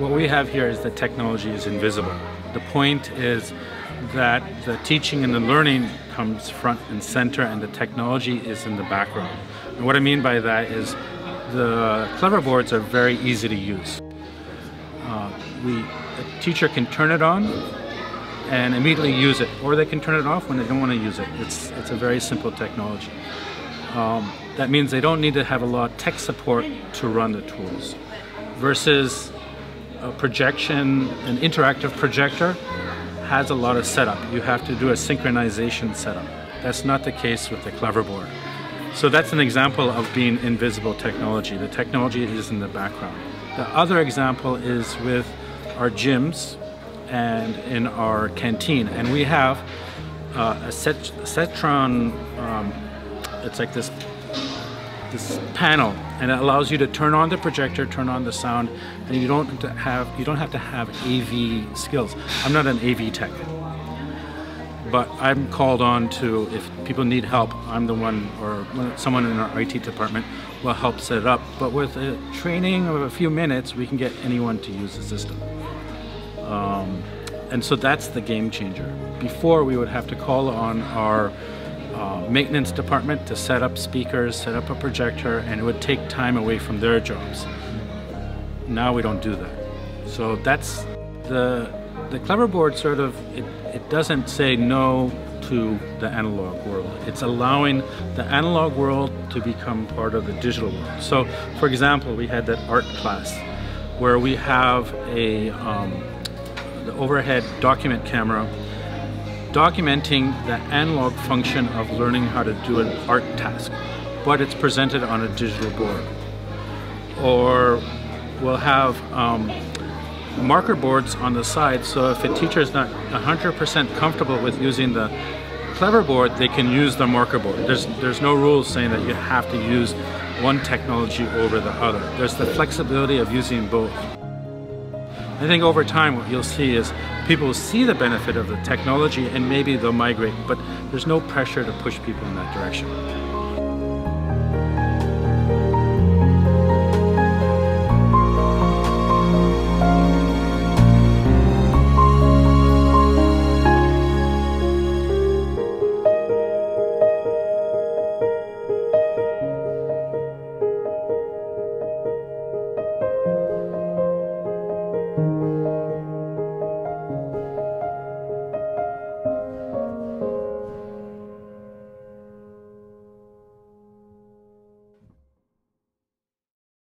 what we have here is that technology is invisible. The point is that the teaching and the learning comes front and center and the technology is in the background. And what I mean by that is the clever boards are very easy to use. Uh, we, a teacher can turn it on and immediately use it, or they can turn it off when they don't want to use it. It's, it's a very simple technology. Um, that means they don't need to have a lot of tech support to run the tools versus a projection, an interactive projector has a lot of setup. You have to do a synchronization setup. That's not the case with the Cleverboard. So that's an example of being invisible technology. The technology is in the background. The other example is with our gyms and in our canteen. And we have uh, a Cet Cetron, um, it's like this this panel and it allows you to turn on the projector, turn on the sound, and you don't have you don't have to have AV skills. I'm not an AV tech, but I'm called on to if people need help. I'm the one or someone in our IT department will help set it up. But with a training of a few minutes, we can get anyone to use the system. Um, and so that's the game changer. Before we would have to call on our uh, maintenance department to set up speakers, set up a projector, and it would take time away from their jobs. Now we don't do that. So that's the the Cleverboard sort of it, it doesn't say no to the analog world. It's allowing the analog world to become part of the digital world. So, for example, we had that art class where we have a um, the overhead document camera documenting the analog function of learning how to do an art task, but it's presented on a digital board. Or we'll have um, marker boards on the side, so if a teacher is not 100% comfortable with using the clever board, they can use the marker board. There's, there's no rules saying that you have to use one technology over the other. There's the flexibility of using both. I think over time what you'll see is people will see the benefit of the technology and maybe they'll migrate, but there's no pressure to push people in that direction.